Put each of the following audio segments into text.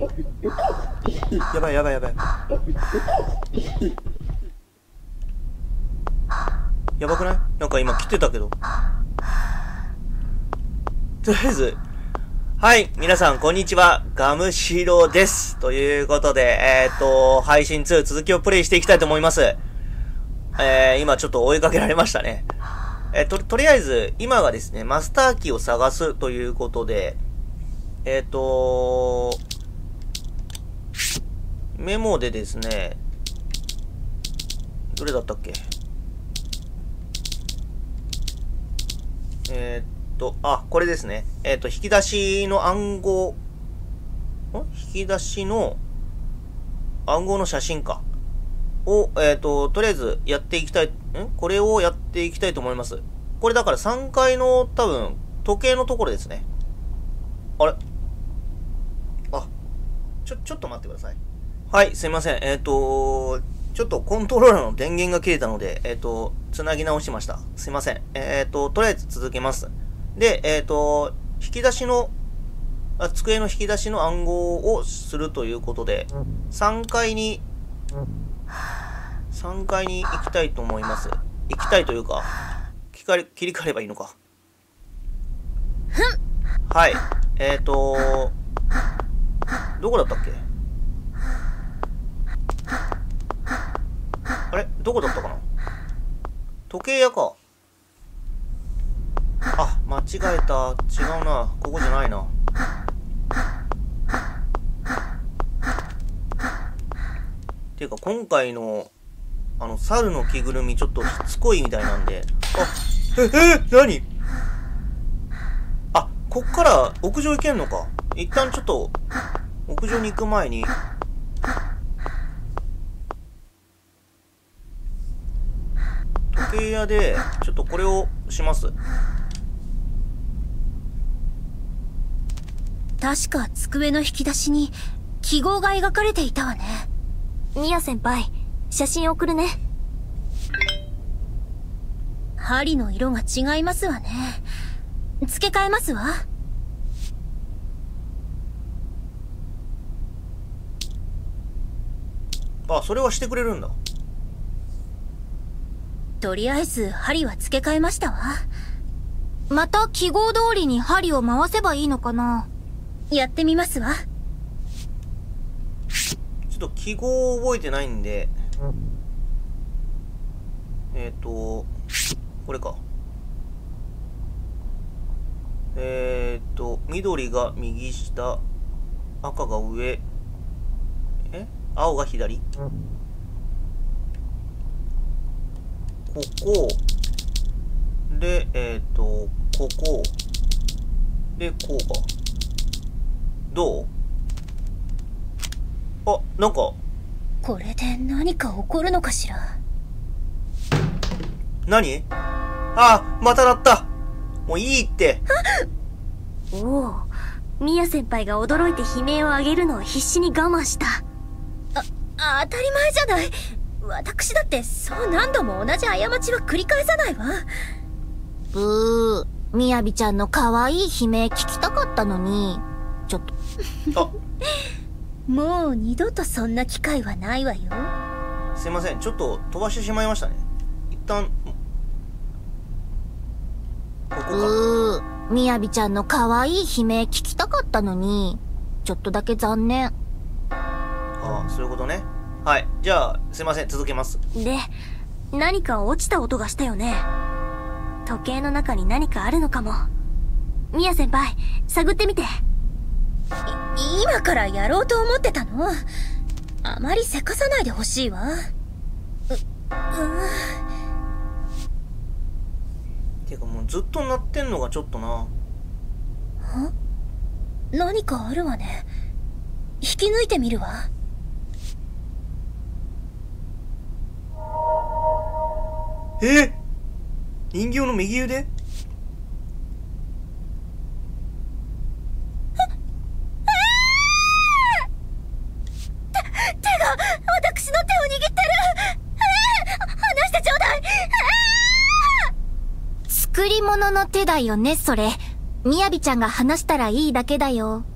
やばいやばいやばい。やばくない？なんか今来てたけど。とりあえず、はい、皆さん、こんにちは。ガムシロです。ということで、えっ、と、配信2続きをプレイしていきたいと思います。えー、今ちょっと追いかけられましたね。えー、と、とりあえず、今がですね、マスターキーを探すということで、えっ、ー、とメモでですね、どれだったっけ？えー、と、あ、これですね。えっ、と、引き出しの暗号、ん？引き出しの暗号の写真か。を、えっ、と、とりあえずやっていきたい、ん？これをやっていきたいと思います。これだから3階の多分、時計のところですね。あれ？あ、ちょ、ちょっと待ってください。はい、すいません。えっ、ー、と、ちょっとコントローラーの電源が切れたので、えっ、ー、と、つなぎ直しました。すいません。えっ、ー、と、とりあえず続けます。で、えっ、と、引き出しのあ、机の引き出しの暗号をするということで、3階に、3階に行きたいと思います。行きたいというか、切り切り替えればいいのか。はい。えっ、と、どこだったっけ？あれ？どこだったかな？時計屋か。あ、間違えた。違うな。ここじゃないな。ていうか、今回の、あの、猿の着ぐるみちょっとしつこいみたいなんで。あ、え、え、何？あ、こっから屋上行けんのか。一旦ちょっと、屋上に行く前に、時計屋で、ちょっとこれをします。確か机の引き出しに記号が描かれていたわね。ミヤ先輩、写真送るね。針の色が違いますわね。付け替えますわ。あ、それはしてくれるんだ。とりあえず針は付け替えましたわ。また記号通りに針を回せばいいのかなやってみますわ。ちょっと記号を覚えてないんで、えっ、ー、と、これか。えっ、ー、と、緑が右下、赤が上、え？青が左？ここ、で、えっ、ー、と、ここ、で、こうか。どう？あ、なんか。これで何か起こるのかしら？何？あ、また鳴ったもういいっておお、ミヤ先輩が驚いて悲鳴を上げるのを必死に我慢した。あ、当たり前じゃない。私だってそう何度も同じ過ちは繰り返さないわ。ブー、みやびちゃんの可愛い悲鳴聞きたかったのに。ちょっと。あもう二度とそんな機会はないわよ。すいません、ちょっと飛ばしてしまいましたね。一旦、ここか。うー、みやびちゃんの可愛い悲鳴聞きたかったのに、ちょっとだけ残念。ああ、そういうことね。はい。じゃあ、すいません、続けます。で、何か落ちた音がしたよね。時計の中に何かあるのかも。みや先輩、探ってみて。今からやろうと思ってたの？あまりせかさないでほしいわ。う、うてかもうずっと鳴ってんのがちょっとな。は？何かあるわね。引き抜いてみるわ。え？人形の右腕？作り物の手だよね、それ。みやびちゃんが話したらいいだけだよ。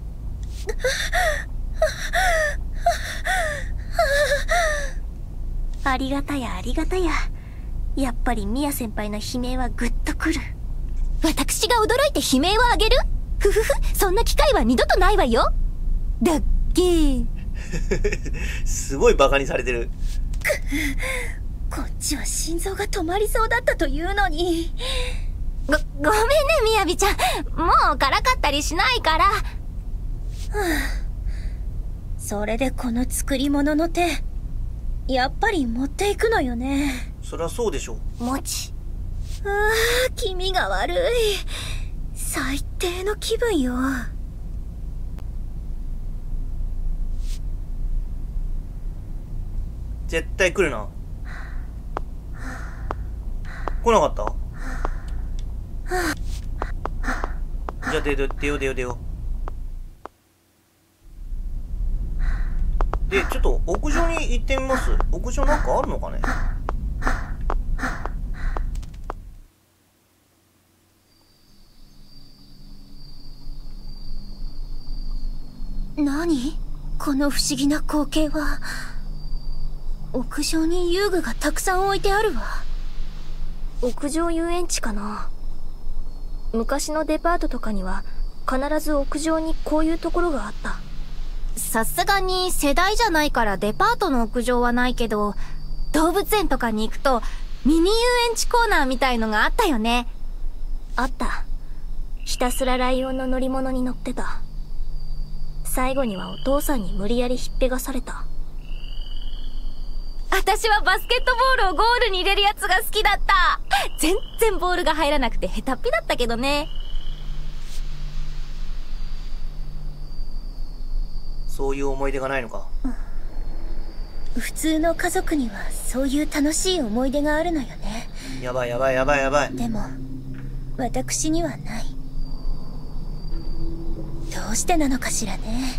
ありがたや、ありがたや。やっぱりミヤ先輩の悲鳴はグッとくる。私が驚いて悲鳴をあげる？ふふふ、そんな機会は二度とないわよ。だっけすごいバカにされてる。こっちは心臓が止まりそうだったというのに。ご、ごめんね、みやびちゃん。もうからかったりしないから。はあ、それでこの作り物の手、やっぱり持っていくのよね。そりゃそうでしょう。もち。ああ、気味が悪い。最低の気分よ。絶対来るな。来なかった？じゃあ出よ出よ出よ出よでちょっと屋上に行ってみます屋上なんかあるのかね？何？この不思議な光景は。屋上に遊具がたくさん置いてあるわ。屋上遊園地かな。昔のデパートとかには必ず屋上にこういうところがあった。さすがに世代じゃないからデパートの屋上はないけど動物園とかに行くとミニ遊園地コーナーみたいのがあったよね。あった。ひたすらライオンの乗り物に乗ってた。最後にはお父さんに無理やりひっぺがされた私はバスケットボールをゴールに入れるやつが好きだった全然ボールが入らなくて下手っぴだったけどね。そういう思い出がないのか、うん、普通の家族にはそういう楽しい思い出があるのよね。やばいやばいやばいやばい。でも、私にはない。どうしてなのかしらね。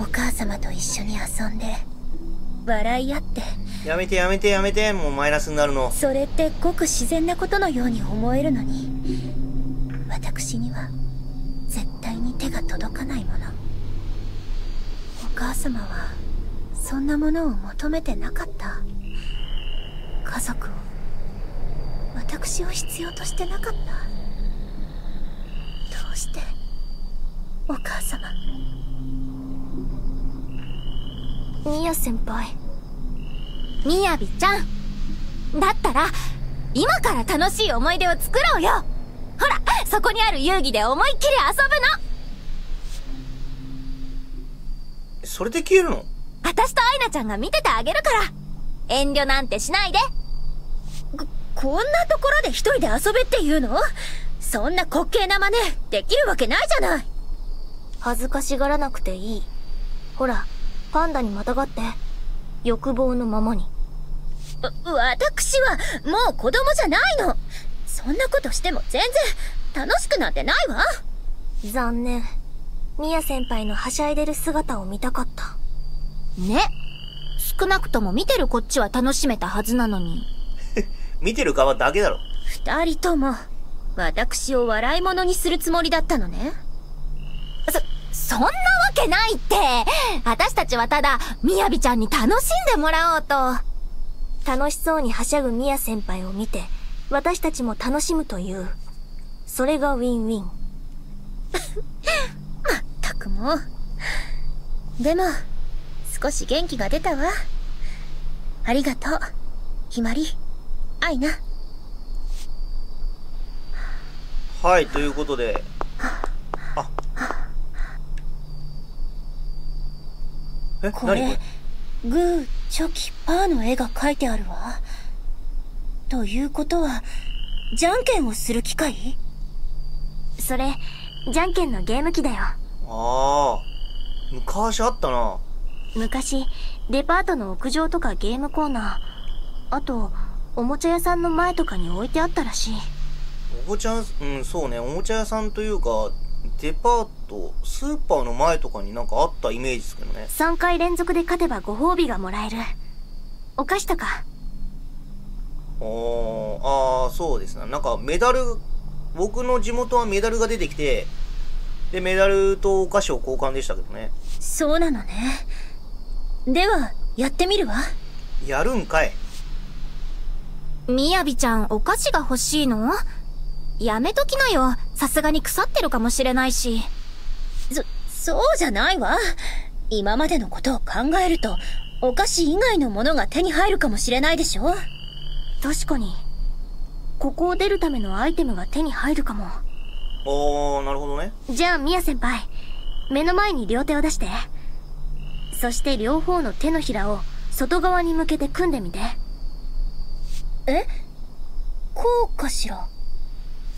お母様と一緒に遊んで、笑い合って。やめてやめてやめて。もうマイナスになるの。それってごく自然なことのように思えるのに。私には絶対に手が届かないもの。お母様はそんなものを求めてなかった。家族を私を必要としてなかったどうしてお母様みや先輩。みやびちゃん。だったら、今から楽しい思い出を作ろうよほら、そこにある遊戯で思いっきり遊ぶのそれで消えるの？私とアイナちゃんが見ててあげるから。遠慮なんてしないで。こ、こんなところで一人で遊べって言うの？そんな滑稽な真似、できるわけないじゃない恥ずかしがらなくていい。ほら、パンダにまたがって、欲望のままに。私は、もう子供じゃないのそんなことしても全然、楽しくなんてないわ残念。ミヤ先輩のはしゃいでる姿を見たかった。ね。少なくとも見てるこっちは楽しめたはずなのに。見てる側だけだろ。二人とも、私を笑い物にするつもりだったのね。そんなわけないって私たちはただ、みやびちゃんに楽しんでもらおうと。楽しそうにはしゃぐみや先輩を見て、私たちも楽しむという。それがウィンウィン。まったくもう。でも、少し元気が出たわ。ありがとう。ひまり、あいな。はい、ということで、えこれグーチョキパーの絵が描いてあるわ。ということはじゃんけんをする機械それじゃんけんのゲーム機だよ。ああ昔あったな。昔デパートの屋上とかゲームコーナー。あとおもちゃ屋さんの前とかに置いてあったらしい。おもちゃうんそうね。おもちゃ屋さんというかデパート、スーパーの前とかになんかあったイメージですけどね。3回連続で勝てばご褒美がもらえる。お菓子とか。おああ、そうですね。なんかメダル、僕の地元はメダルが出てきて、で、メダルとお菓子を交換でしたけどね。そうなのね。では、やってみるわ。やるんかい。みやびちゃん、お菓子が欲しいの？やめときなよ。さすがに腐ってるかもしれないし。そ、そうじゃないわ。今までのことを考えると、お菓子以外のものが手に入るかもしれないでしょ確かに。ここを出るためのアイテムが手に入るかも。おー、なるほどね。じゃあ、ミヤ先輩。目の前に両手を出して。そして両方の手のひらを外側に向けて組んでみて。え？こうかしら？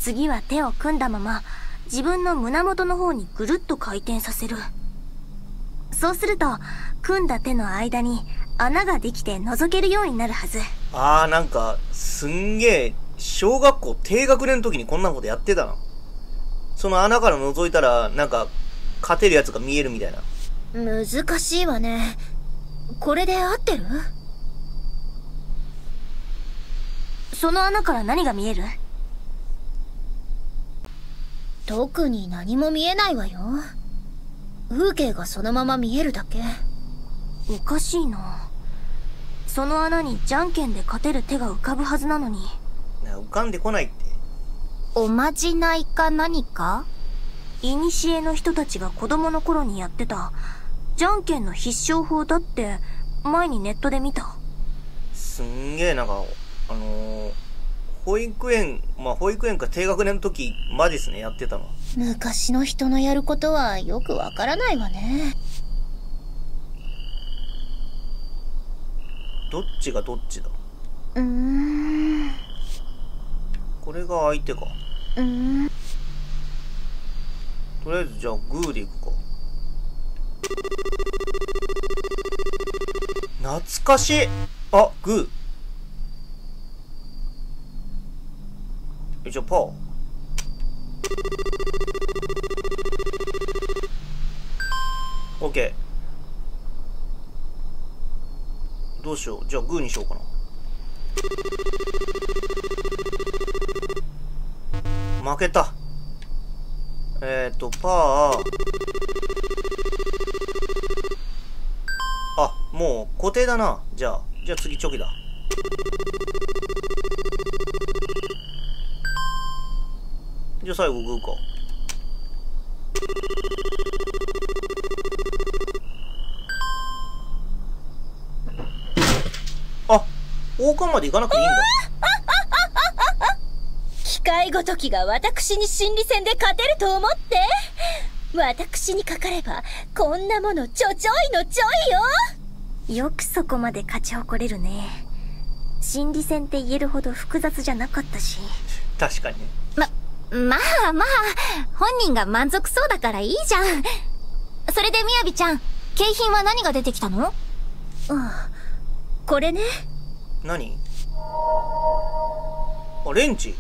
次は手を組んだまま、自分の胸元の方にぐるっと回転させる。そうすると、組んだ手の間に穴ができて覗けるようになるはず。あー、なんか、すんげえ、小学校低学年の時にこんなことやってたな。その穴から覗いたら、なんか、勝てるやつが見えるみたいな。難しいわね。これで合ってる？その穴から何が見える？特に何も見えないわよ。風景がそのまま見えるだけ。おかしいな。その穴にじゃんけんで勝てる手が浮かぶはずなのに。な浮かんでこないって。おまじないか何か？古の人たちが子供の頃にやってた、じゃんけんの必勝法だって、前にネットで見た。すんげえなんか、あのー、保育園、まあ保育園か低学年の時までですね、やってたの。昔の人のやることはよくわからないわね。どっちがどっちだ？うーん。これが相手か。うーん。とりあえずじゃあグーでいくか。懐かしいあ、グー。え、じゃあパー。オッケー。どうしよう。じゃあグーにしようかな。負けた。えっ、ー、と、パー。あ、もう固定だな。じゃあ、じゃあ次チョキだ。じゃあ最後グーか。あ、王冠まで行かなくていいんだ。機械ごときが私に心理戦で勝てると思って私にかかれば、こんなものちょちょいのちょいよよくそこまで勝ち誇れるね。心理戦って言えるほど複雑じゃなかったし。確かにね。ま、まあまあ、本人が満足そうだからいいじゃん。それでみやびちゃん、景品は何が出てきたの？うん。これね。何？あ、レンチ。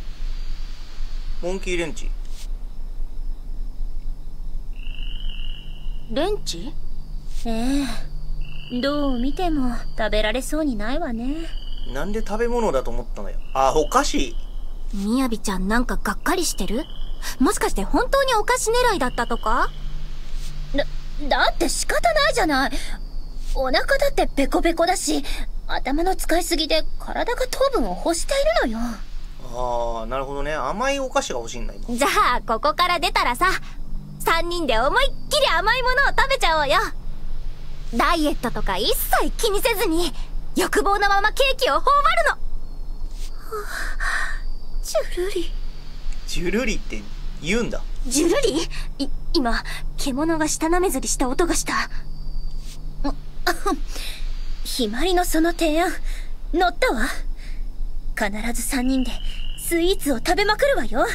モンキーレンチ。レンチ？ええ。どう見ても食べられそうにないわね。なんで食べ物だと思ったのよ。あ、お菓子。みやびちゃんなんかがっかりしてる？もしかして本当にお菓子狙いだったとか？だ、だって仕方ないじゃない。お腹だってペコペコだし、頭の使いすぎで体が糖分を欲しているのよ。ああ、なるほどね。甘いお菓子が欲しいんだ、今。じゃあ、ここから出たらさ、三人で思いっきり甘いものを食べちゃおうよ。ダイエットとか一切気にせずに、欲望のままケーキを頬張るの。はあ、ジュルリ。ジュルリって言うんだ。ジュルリ？い、今、獣が舌なめずりした音がした。ひまりのその提案、乗ったわ。必ず三人でスイーツを食べまくるわよ。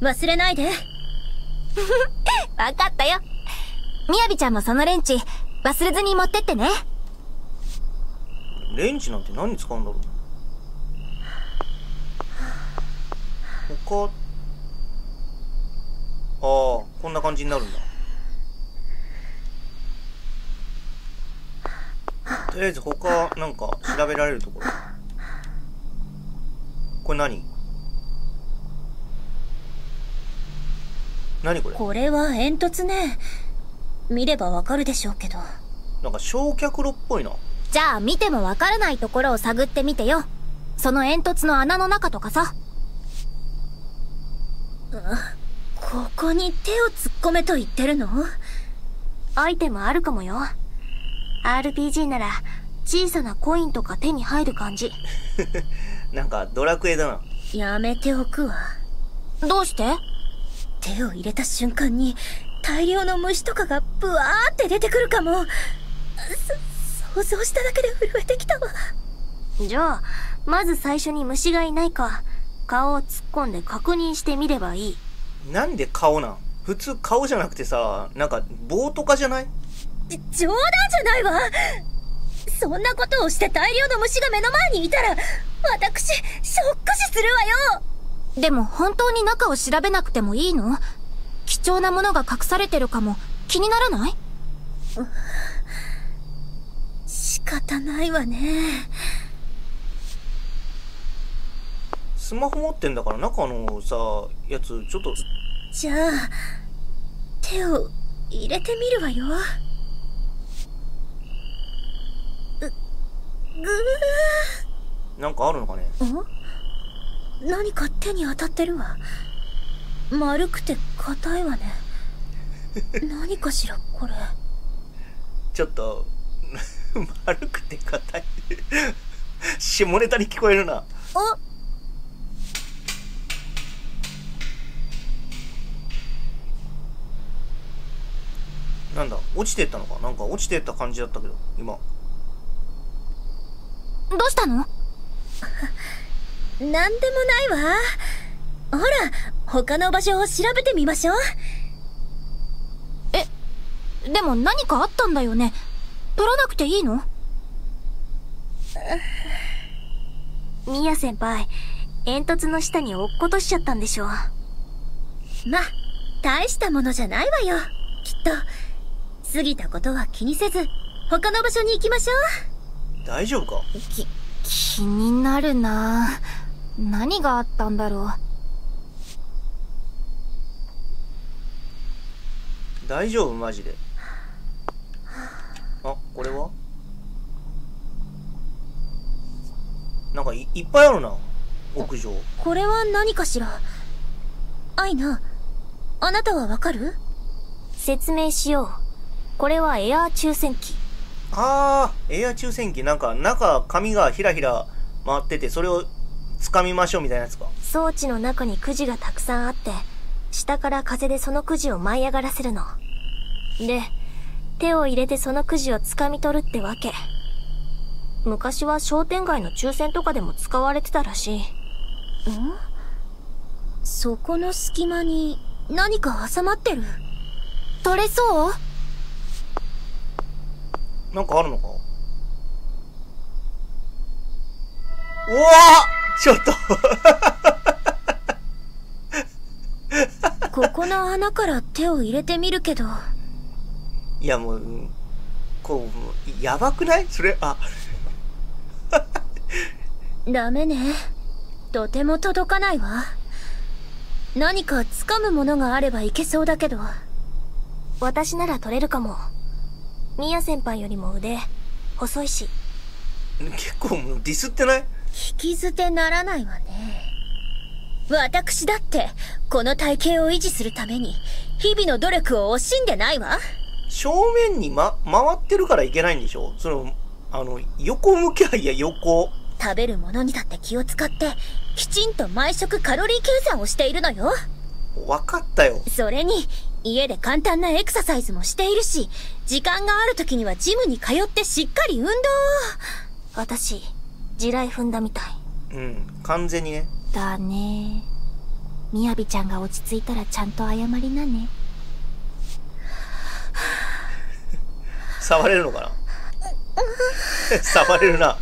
忘れないで。わかったよ。みやびちゃんもそのレンチ、忘れずに持ってってね。レンチなんて何に使うんだろう他、ああ、こんな感じになるんだ。とりあえず他、なんか調べられるところ。これ何？何これ？これは煙突ね。見ればわかるでしょうけど。なんか焼却炉っぽいな。じゃあ見てもわからないところを探ってみてよ。その煙突の穴の中とかさ。ここに手を突っ込めと言ってるの？アイテムあるかもよ。RPG なら小さなコインとか手に入る感じ。なんかドラクエだな。やめておくわ。どうして？手を入れた瞬間に大量の虫とかがブワーって出てくるかも。そ、想像しただけで震えてきたわ。じゃあ、まず最初に虫がいないか、顔を突っ込んで確認してみればいい。なんで顔なん？普通顔じゃなくてさ、なんか棒とかじゃない？冗談じゃないわ。そんなことをして大量の虫が目の前にいたら、私、ショック死するわよ。でも本当に中を調べなくてもいいの？貴重なものが隠されてるかも。気にならない？仕方ないわね。スマホ持ってんだから中のさ、やつちょっと。じゃあ、手を入れてみるわよ。ぐ、ぐー。なんかあるのかね？ん？何か手に当たってるわ。丸くて硬いわね。何かしら、これ。ちょっと、丸くて硬い。下ネタに聞こえるな。あなんだ落ちてったのか？なんか落ちてった感じだったけど、今。どうしたの？なんでもないわ。ほら、他の場所を調べてみましょう。え、でも何かあったんだよね。取らなくていいの？ミヤ先輩、煙突の下に落っことしちゃったんでしょう。ま、大したものじゃないわよ。きっと。過ぎたことは気にせず、他の場所に行きましょう。大丈夫か？き、気になるな何があったんだろう。大丈夫？マジで？あ、これは？なんかいいっぱいあるな。屋上。これは何かしら？アイナ、あなたはわかる？説明しよう。これはエアー抽選機。ああ、エアー抽選機。なんか中、紙がひらひら回ってて、それを掴みましょうみたいなやつか。装置の中にくじがたくさんあって、下から風でそのくじを舞い上がらせるの。で、手を入れてそのくじを掴み取るってわけ。昔は商店街の抽選とかでも使われてたらしい。ん？そこの隙間に何か挟まってる？取れそう？なんかあるのか？うわちょっと ここの穴から手を入れてみるけど。いやもう、こう、やばくない？それ、あ。ダメね。とても届かないわ。何か掴むものがあればいけそうだけど。私なら取れるかも。ミヤ先輩よりも腕、細いし。結構もうディスってない？引き捨てならないわね。私だって、この体型を維持するために、日々の努力を惜しんでないわ。正面にま、回ってるからいけないんでしょ？その、あの、横向きゃいや横。食べるものにだって気を使って、きちんと毎食カロリー計算をしているのよ。わかったよ。それに、家で簡単なエクササイズもしているし、時間がある時にはジムに通ってしっかり運動を。私、地雷踏んだみたい。うん、完全にね。だね。みやびちゃんが落ち着いたらちゃんと謝りなね。触れるのかな？触れるな。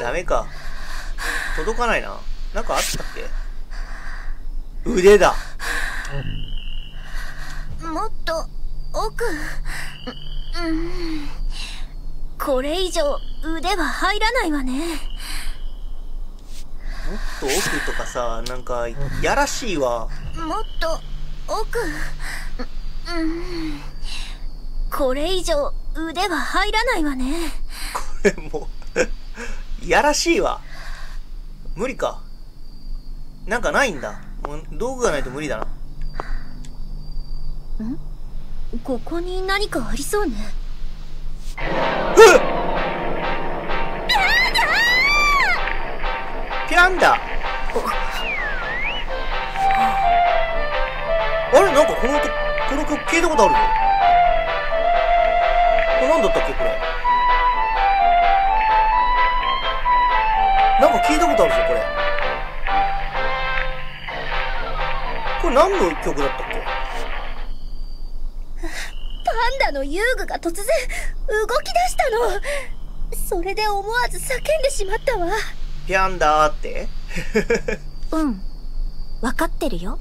ダメか。届かないな。なんかあったっけ？腕だ。もっと奥。うん。これ以上腕は入らないわね。もっと奥とかさ、なんか、やらしいわ。もっと奥。うんこれ以上腕は入らないわねこれも やらしいわ無理か。なんかないんだ。もう道具がないと無理だな。ここに何かありそうね。ピャンダ！あれ？なんかこの音この曲聞いたことあるぞ。これ何だったっけ？これなんか聞いたこれ。これ何の曲だったっけ？パンダの遊具が突然動き出したの。それで思わず叫んでしまったわ。ピャンダーって？うん。わかってるよ。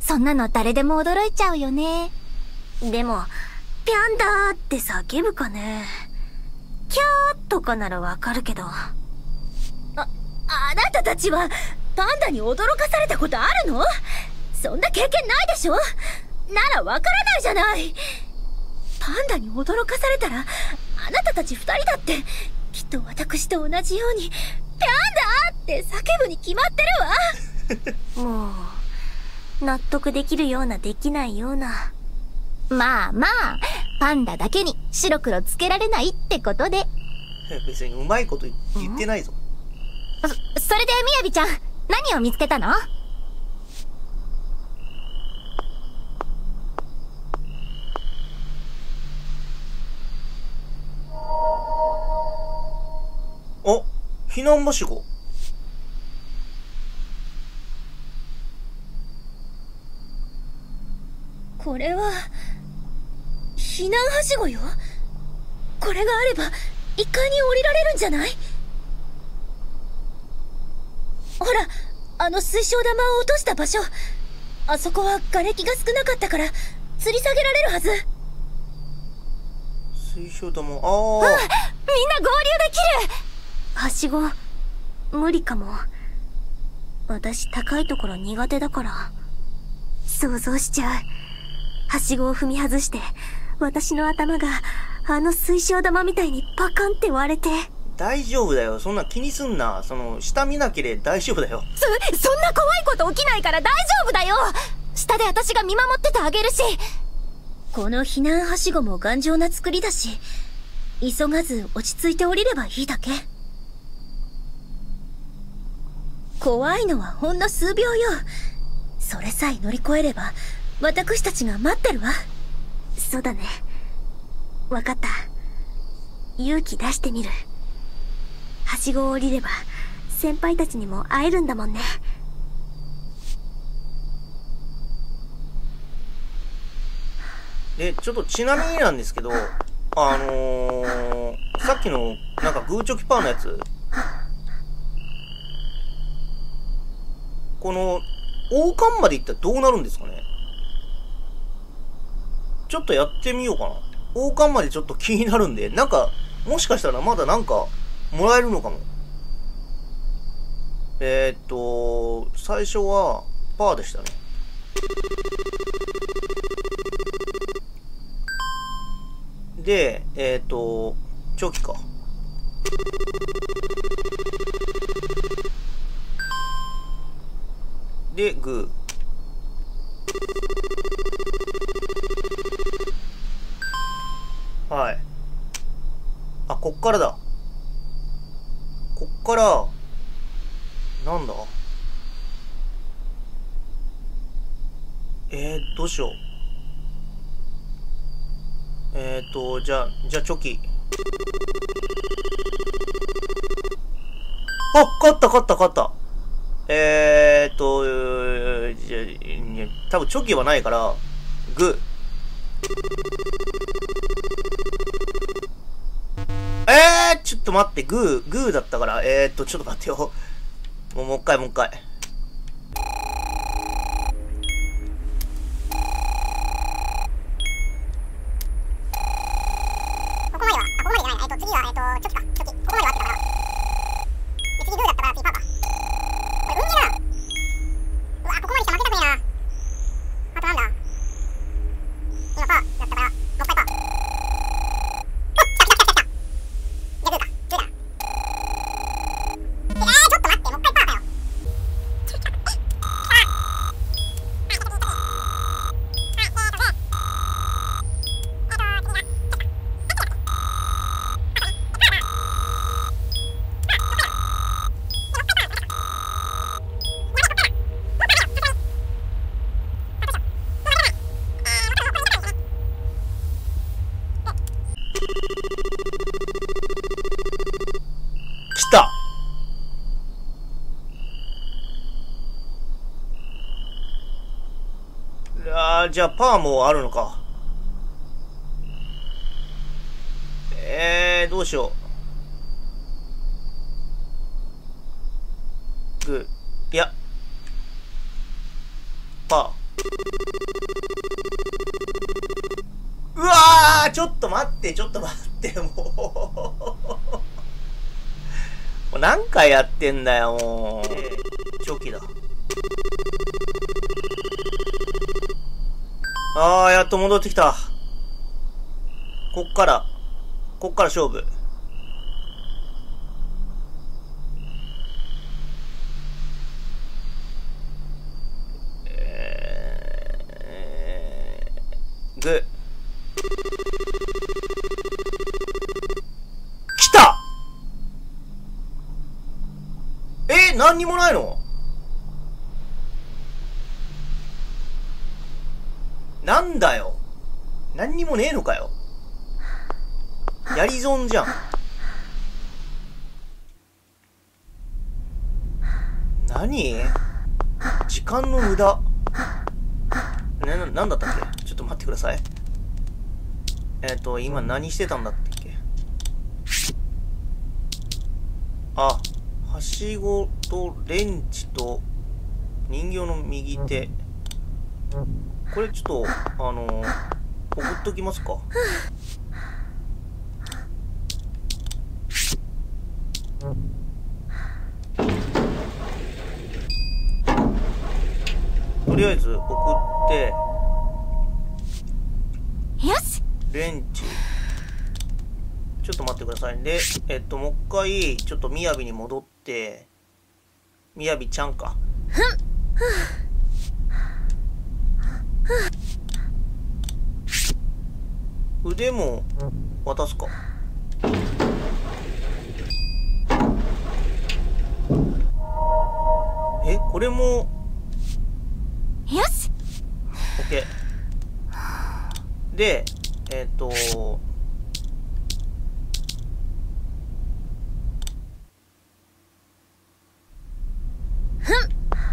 そんなの誰でも驚いちゃうよね。でも、ピャンダーって叫ぶかね。キャーとかならわかるけど。あなたたちはパンダに驚かされたことあるの？そんな経験ないでしょ？ならわからないじゃない。パンダに驚かされたらあなたたち二人だってきっと私と同じように「ピャンダ!」って叫ぶに決まってるわ。もう、納得できるようなできないような。まあまあパンダだけに白黒つけられないってことで。別にうまいこと言ってないぞ。そそれでみやびちゃん何を見つけたの？あ避難はしごこれは避難はしごよ。これがあれば1階に降りられるんじゃない？ほらあの水晶玉を落とした場所あそこは瓦礫が少なかったから吊り下げられるはず水晶玉ああみんな合流できるはしご、無理かも。私高いところ苦手だから。想像しちゃう。はしごを踏み外して、私の頭があの水晶玉みたいにパカンって割れて。大丈夫だよ。そんな気にすんな。その下見なければ大丈夫だよ。そそんな怖いこと起きないから大丈夫だよ。下で私が見守っててあげるし。この避難はしごも頑丈な作りだし急がず落ち着いて降りればいいだけ。怖いのはほんの数秒よ。それさえ乗り越えれば私たちが待ってるわ。そうだね。わかった。勇気出してみる。はしごを降りれば、先輩たちにも会えるんだもんね。でちょっとちなみになんですけどあのー、さっきのなんかグーチョキパーのやつ。この王冠まで行ったらどうなるんですかね？ちょっとやってみようかな。王冠までちょっと気になるんでなんかもしかしたらまだなんかもらえるのかもえー、っと最初はパーでしたねで、えっ、と、チョキか。で、グー。はい。あ、こっからだ。から、なんだ？えー、どうしよう。えっ、ー、と、じゃあ、じゃあ、チョキ。あ、勝った、勝った、勝った。えーと、じゃあ、いや多分チョキはないから、グー。えー、ちょっと待って、グー、グーだったから、えーと、ちょっと待ってよ。もう、もう一回、もう一回。じゃあパーもあるのか。えー、どうしよう。グー。いや。パー。うわーちょっと待って、ちょっと待って、もう。もう何回やってんだよ、もう。チョキだ。ああ、やっと戻ってきた。こっから、こっから勝負。えー、グ。来たえ何にもないのなんだよ。何にねえのかよ。やり損じゃん。何？時間の無駄。な、ななんだったっけ？ちょっと待ってください。えっ、と、今何してたんだったっけ？あ、はしごとレンチと人形の右手。これちょっと、あのー、送っときますか。とりあえず送って、よしレンチ。ちょっと待ってください。で、えっと、もう一回、ちょっとみやびに戻って、みやびちゃんか。腕も渡すか。え、これも、よし OK。で、えっ、と、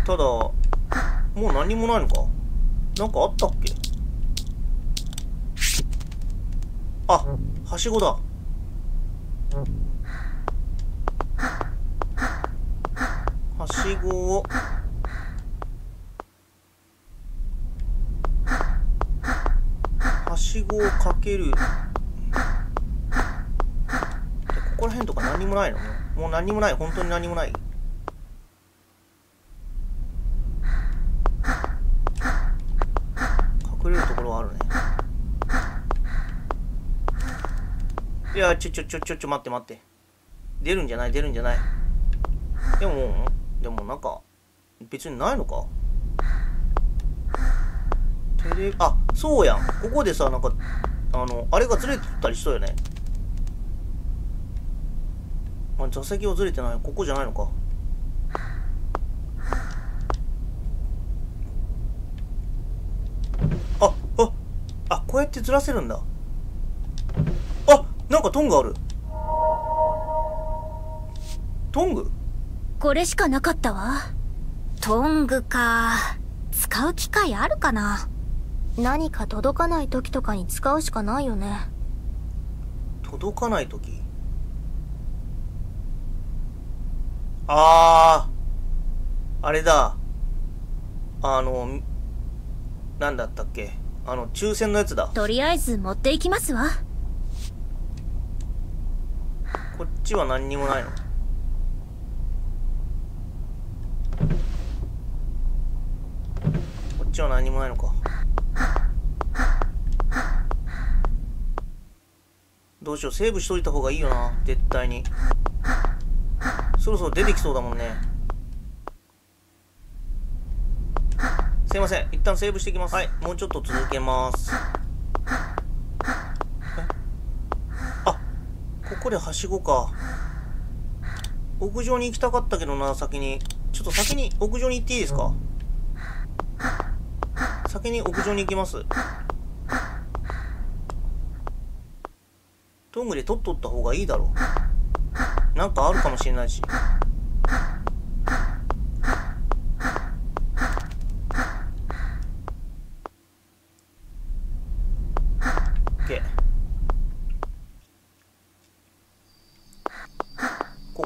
ただ、もう何もないのか？なんかあったっけ？あ、はしごだ。はしごを、はしごをかける。ここら辺とか何もないの？もうもう何もない。本当に何もない。隠れるところはあるね。いや、ちょちょちょちょちょ待って待って。出るんじゃない出るんじゃない。でも、でもなんか、別にないのか？テレあ、そうやん。ここでさ、なんか、あの、あれがずれてたりしそうよね。あ、座席はずれてない。ここじゃないのか？あ、あ、あ、こうやってずらせるんだ。あ、なんかトングある。トング？これしかなかったわ。トングか。使う機会あるかな。何か届かない時とかに使うしかないよね。届かないときあー、あれだ。あの、なんだったっけ？あの、抽選のやつだ。とりあえず持っていきますわこっちは何にもないの？こっちは何にもないのか？どうしよう、セーブしといた方がいいよな、絶対に。そろそろ出てきそうだもんね。すいません、一旦セーブしてきます。はい、もうちょっと続けます。えあ、ここではしごか。屋上に行きたかったけどな、先に。ちょっと先に屋上に行っていいですか？先に屋上に行きます。トングで取っとった方がいいだろう。なんかあるかもしれないしオッケー。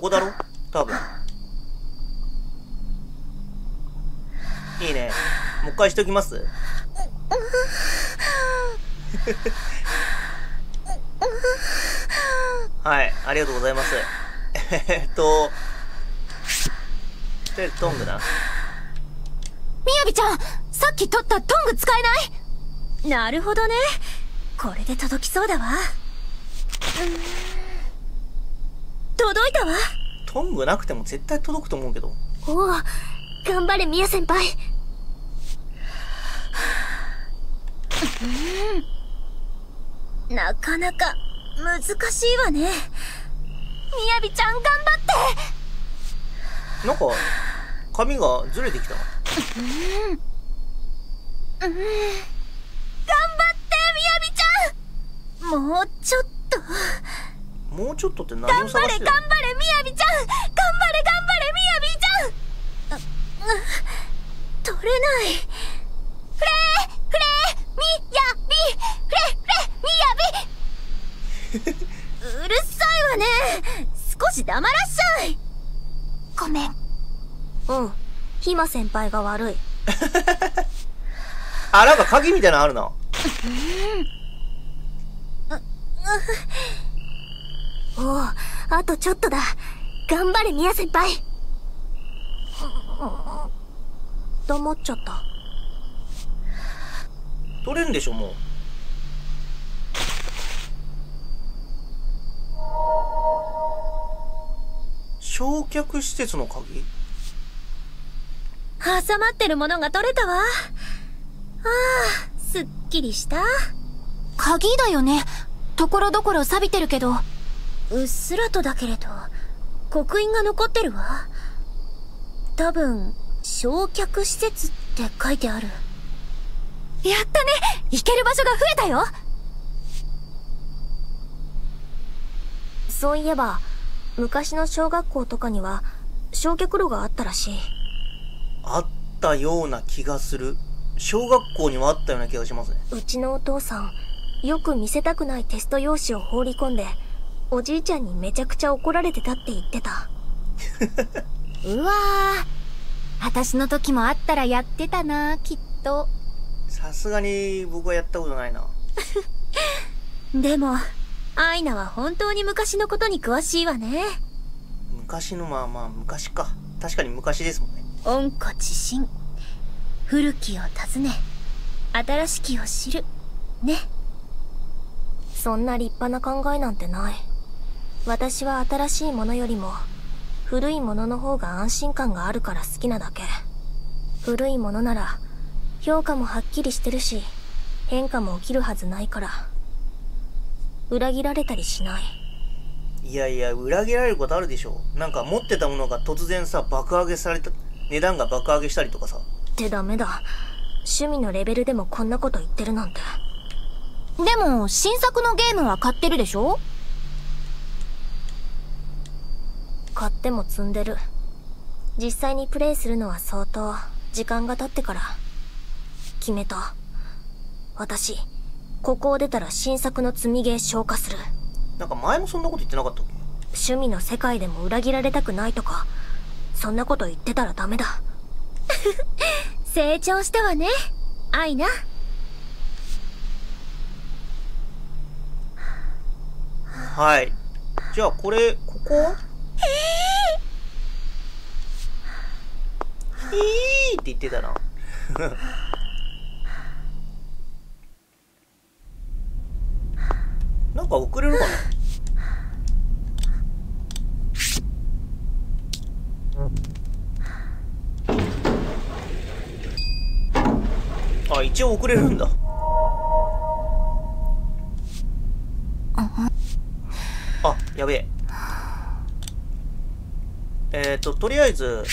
こだろ？多分。いいね。もう一回しときます？はい、ありがとうございます。えっと、とりあえずトングな？みやびちゃんさっき取ったトング使えない？なるほどね。これで届きそうだわ。うん届いたわ。トングなくても絶対届くと思うけど。おお、頑張れ、みや先輩。なかなか難しいわね。みやびちゃん頑張ってなんか、髪がずれてきた。うん。うん。頑張って、みやびちゃんもうちょっと。もうちょっとって何を探して頑張れ、頑張れ、みやびちゃん頑張れ、頑張れ、みやびちゃん取れない。フレーフレーみやびフレフレみやびうるさいわね少し黙らっしゃいごめん。うん。ひま先輩が悪い。あ、なんか鍵みたいなのあるなうん。おお、あとちょっとだ。頑張れ、みや先輩。黙っちゃった。取れんでしょ、もう。焼却施設の鍵？挟まってるものが取れたわ。ああ、すっきりした。鍵だよね。ところどころ錆びてるけど。うっすらとだけれど、刻印が残ってるわ。多分、焼却施設って書いてある。やったね行ける場所が増えたよそういえば、昔の小学校とかには、焼却炉があったらしい。あったような気がする。小学校にもあったような気がしますね。うちのお父さん、よく見せたくないテスト用紙を放り込んで、おじいちゃんにめちゃくちゃ怒られてたって言ってた。うわぁ。私の時もあったらやってたな、きっと。さすがに僕はやったことないな。でも、アイナは本当に昔のことに詳しいわね。昔のまあまあ昔か。確かに昔ですもんね。温故知新。古きを訪ね、新しきを知る。ね。そんな立派な考えなんてない。私は新しいものよりも、古いものの方が安心感があるから好きなだけ。古いものなら、評価もはっきりしてるし、変化も起きるはずないから。裏切られたりしない。いやいや、裏切られることあるでしょ。なんか持ってたものが突然さ、爆上げされた、値段が爆上げしたりとかさ。ってダメだ。趣味のレベルでもこんなこと言ってるなんて。でも、新作のゲームは買ってるでしょ？買っても積んでる。実際にプレイするのは相当、時間が経ってから。決めた。私、ここを出たら新作の積みゲー消化する。なんか前もそんなこと言ってなかったっけ？趣味の世界でも裏切られたくないとか、そんなこと言ってたらダメだ。成長したわね、愛な。はい。じゃあこれ、ここは？えー、って言ってたな。なんか遅れるかなあ、一応遅れるんだ。あ、やべえ。えっ、ー、と、とりあえず、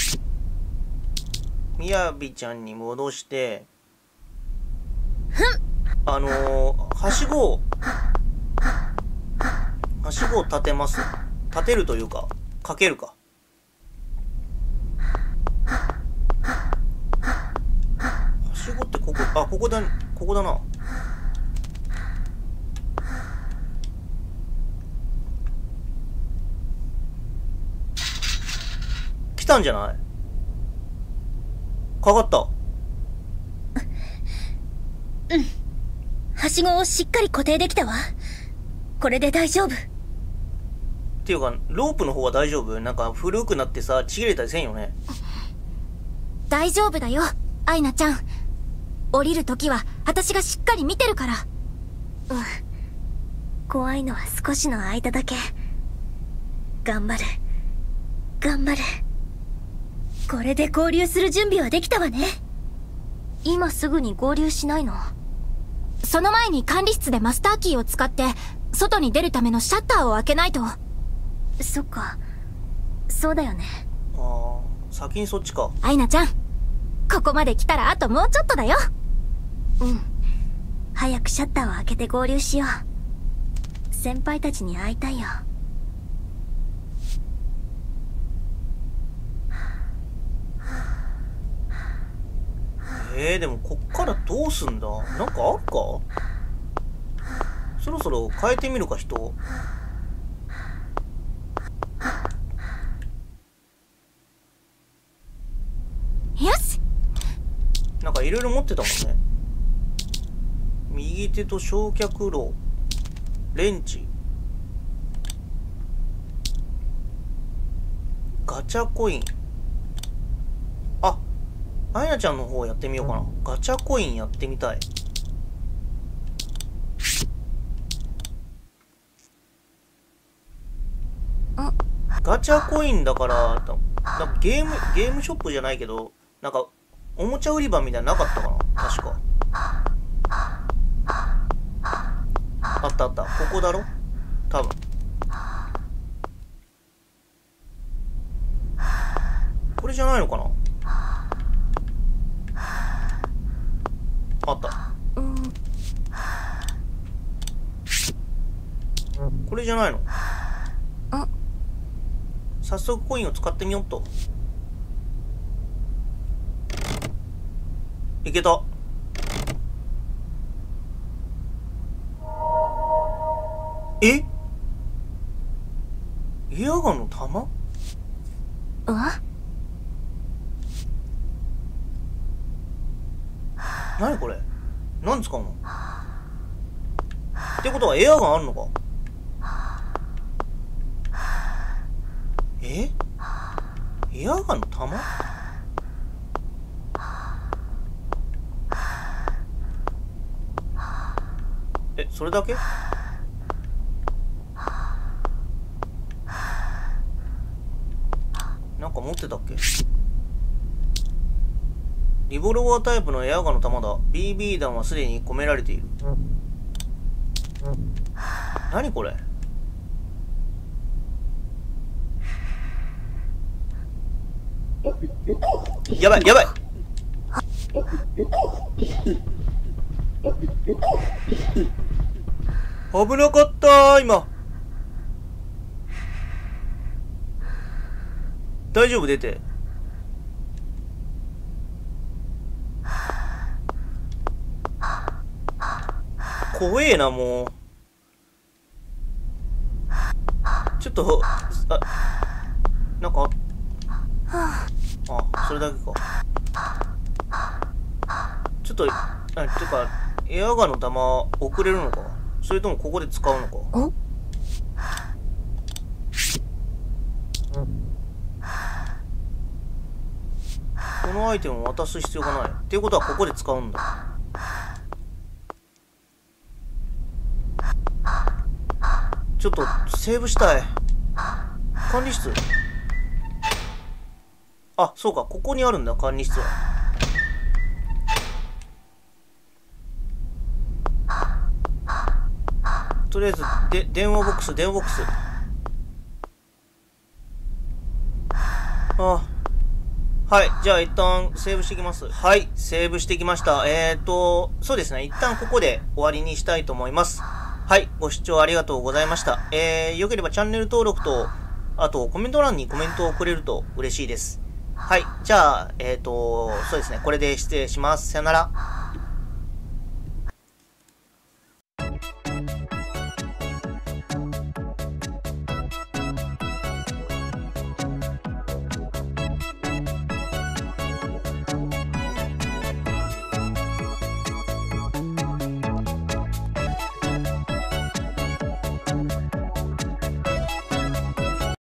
みやびちゃんに戻して、あのー、はしごをはしごを立てます。立てるというか、かけるか。はしごってここ、あ、ここだ、ここだな。来たんじゃない？かかった。はしごをしっかり固定できたわ。これで大丈夫。っていうか、ロープの方は大丈夫？なんか古くなってさ、ちぎれたりせんよね？大丈夫だよ、アイナちゃん。降りるときは、私がしっかり見てるから。怖いのは少しの間だけ。頑張る。頑張る。これで合流する準備はできたわね。今すぐに合流しないの？その前に管理室でマスターキーを使って、外に出るためのシャッターを開けないと。そっか。そうだよね。ああ、先にそっちか。アイナちゃん。ここまで来たらあともうちょっとだよ。うん。早くシャッターを開けて合流しよう。先輩たちに会いたいよ。えー、でもこっからどうすんだ？なんかあるか？そろそろ変えてみるか人。よしなんかいろいろ持ってたもんね。右手と焼却炉、レンチ、ガチャコイン。あ、あやちゃんの方やってみようかな。ガチャコインやってみたい。ガチャコインだから、だなんかゲーム、ゲームショップじゃないけど、なんか、おもちゃ売り場みたいなのなかったかな？確か。あったあった。ここだろ？多分。これじゃないのかなあった。うん。これじゃないの？あ。早速コインを使ってみよっと。いけた。え？エアガンの弾あ何これ？何使うの？ってことはエアガンあるのか？え？エアガンの弾え、それだけ？なんか持ってたっけ？リボルバータイプのエアガンの弾だ。BB 弾はすでに込められている。何これ？やばい、やばい危なかった今。大丈夫出て。怖えな、もう。ちょっと、あ、なんか、あ、それだけか。ちょっと、あ、てか、エアガンの弾遅れるのか？それともここで使うのか？お？このアイテムを渡す必要がない。っていうことはここで使うんだ。ちょっと、セーブしたい。管理室？あ、そうか、ここにあるんだ、管理室は。とりあえず、で、電話ボックス、電話ボックス。あはい。じゃあ一旦セーブしていきます。はい。セーブしてきました。えーと、そうですね。一旦ここで終わりにしたいと思います。はい。ご視聴ありがとうございました。えー、よければチャンネル登録と、あとコメント欄にコメントをくれると嬉しいです。はい。じゃあ、えーと、そうですね。これで失礼します。さよなら。